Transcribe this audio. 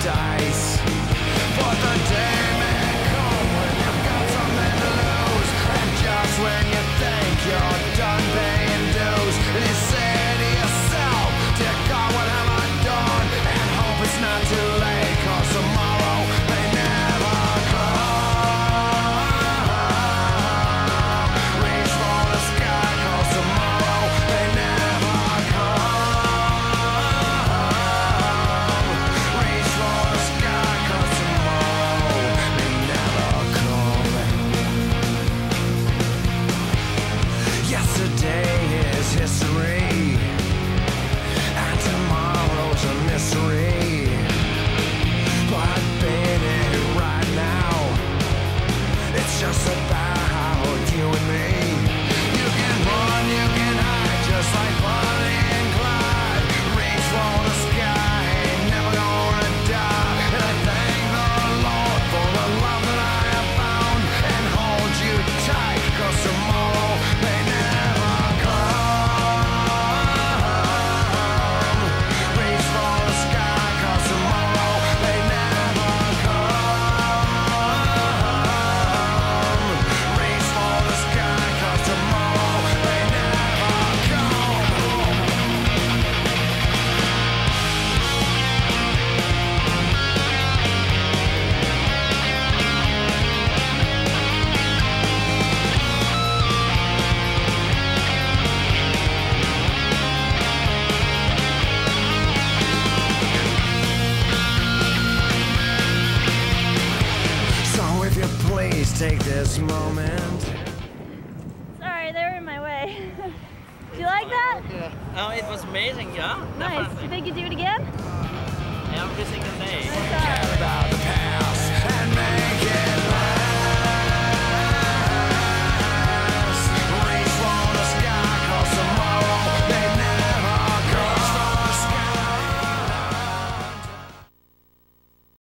paradise. Take this moment. Sorry, they were in my way. Do you like that? Yeah. Oh, it was amazing, yeah. Nice. Definitely. You think you'd do it again? Every single day. Nice job.